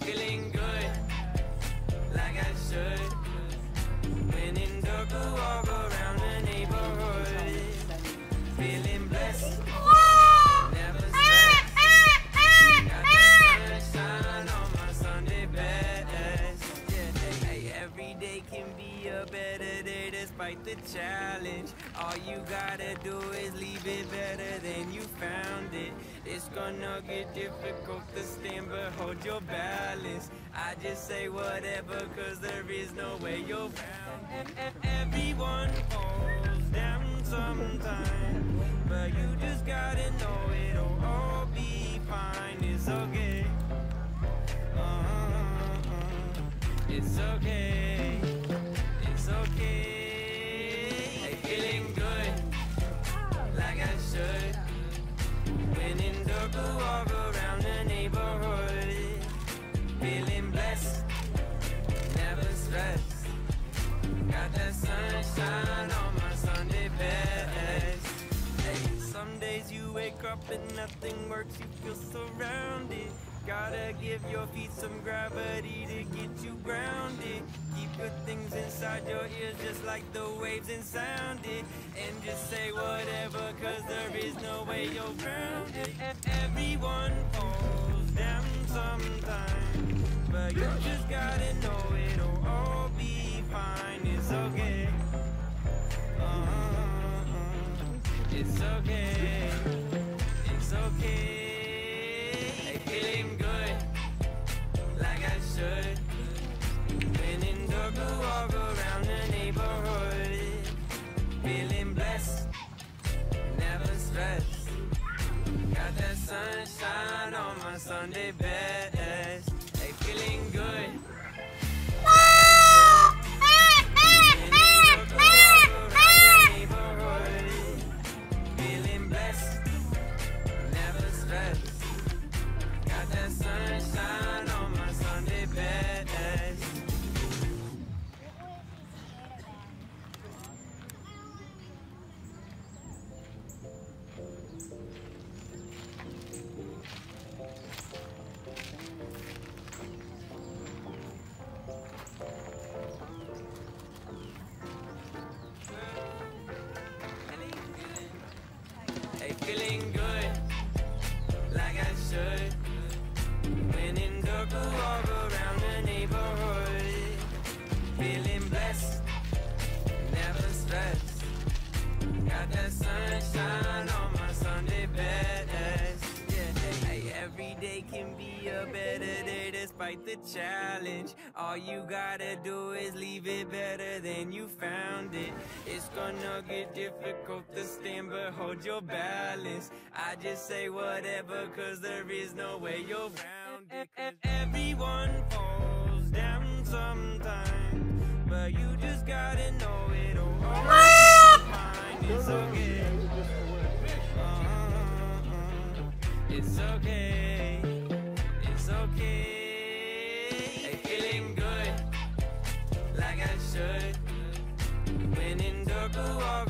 Feeling good, challenge. All you gotta do is leave it better than you found it. It's gonna get difficult to stand, but hold your balance. I just say whatever, cause there is no way you're found. Everyone falls down sometime, but you just gotta know it'll all be fine. It's okay. Uh-huh. It's okay. It's okay. Feeling good, like I should. In dark, I walk around the neighborhood. Feeling blessed, never stressed. Got that sunshine on my Sunday best. Hey, some days you wake up and nothing works, you feel surrounded. Gotta give your feet some gravity inside your ears just like the waves and sound it. And just say whatever, cause there is no way you're grounded. Everyone falls down sometime. But you just gotta know it'll all be fine. It's okay. Uh-huh. It's okay. It's okay. Feeling good, like I should. When Sunday best. That sunshine on my Sunday best. Yeah, hey, every day can be a better day despite the challenge. All you gotta do is leave it better than you found it. It's gonna get difficult to stand, but hold your balance. I just say whatever, cause there is no way you're round it. It's okay. It's okay. Hey, feeling good, like I should. When in I walk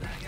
sorry.